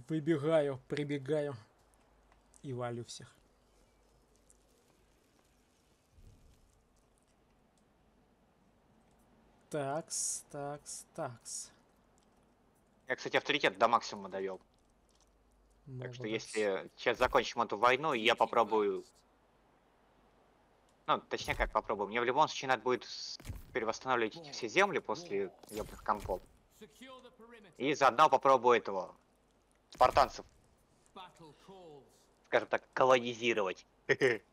Выбегаю, прибегаю и валю всех. Такс, такс, такс. Я, кстати, авторитет до максимума довел. Так что если сейчас закончим эту войну, я попробую... Ну, точнее как попробую. Мне в любом случае надо будет с- перевосстанавливать эти все земли после ёбных perimeter. И заодно попробую этого... Спартанцев, скажем так, колонизировать.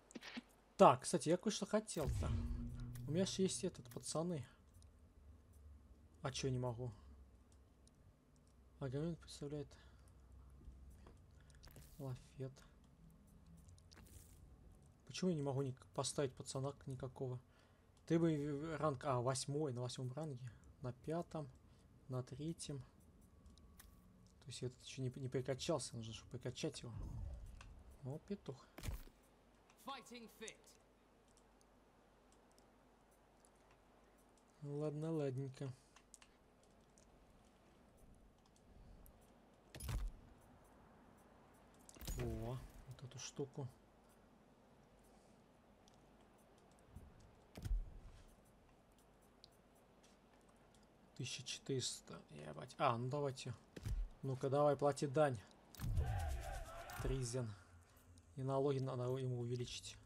Так, кстати, я кое-что хотел-то. У меня же есть этот, пацаны. А чё не могу? Агромент представляет лафет. Почему я не могу ник- поставить пацана никакого? Ты бы э, ранг, а, восьмой, на восьмом ранге, на пятом, на третьем. То есть этот еще не, не прикачался, нужно же прикачать его. О, петух. Ну, Ладно, ладненько. О, вот эту штуку. Тысяча четыреста. Ебать. А, ну давайте. Ну-ка, давай, плати дань. Тризен. И налоги надо ему увеличить.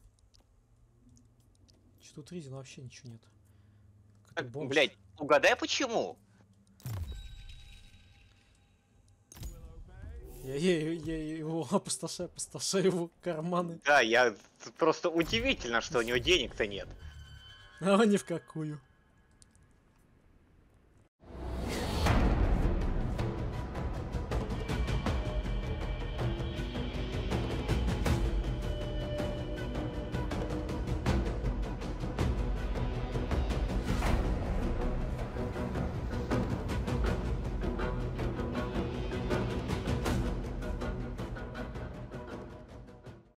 Что тут Тризен вообще ничего нет. Бомж. Блять, угадай почему? Я, я, я его опустошаю, опустошаю его карманы. Да, я просто удивительно, что у него денег-то нет. А ни в какую.